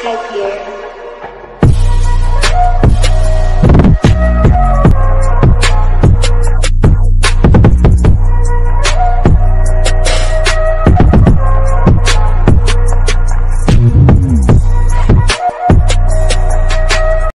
Skype here.